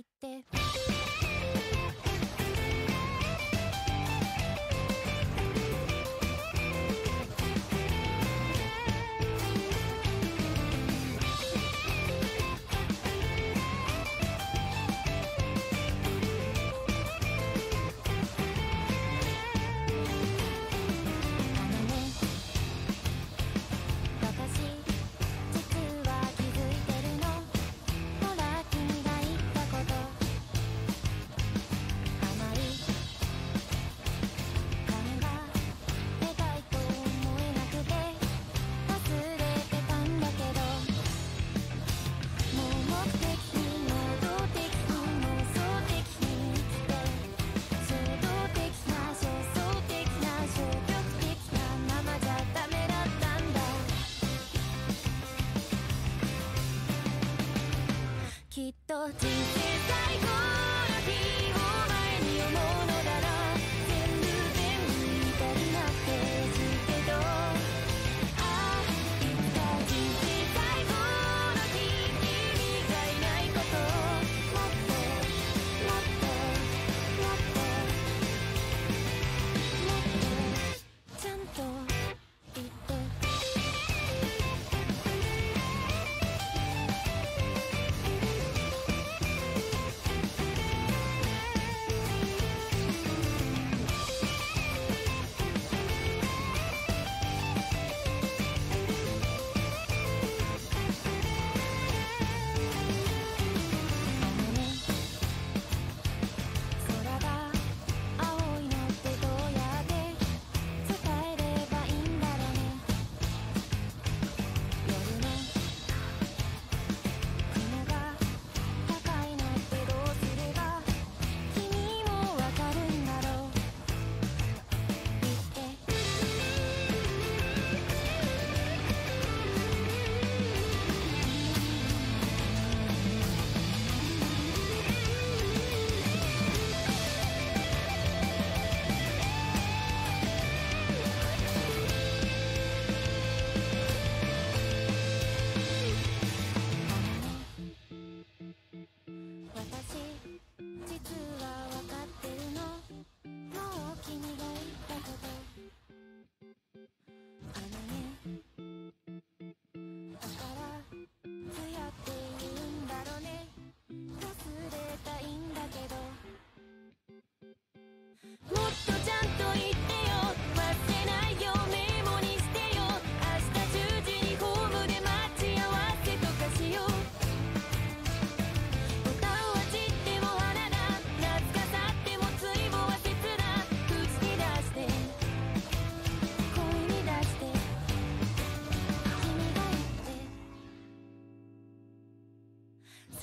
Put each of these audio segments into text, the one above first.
って。to think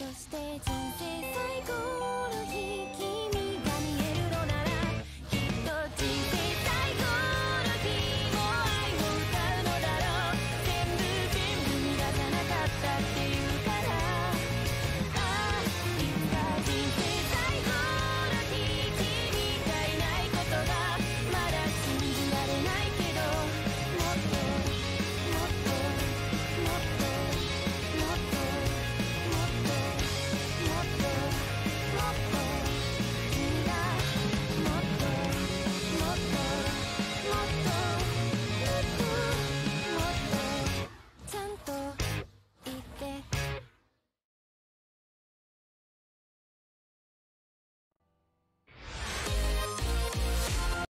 そして人生最高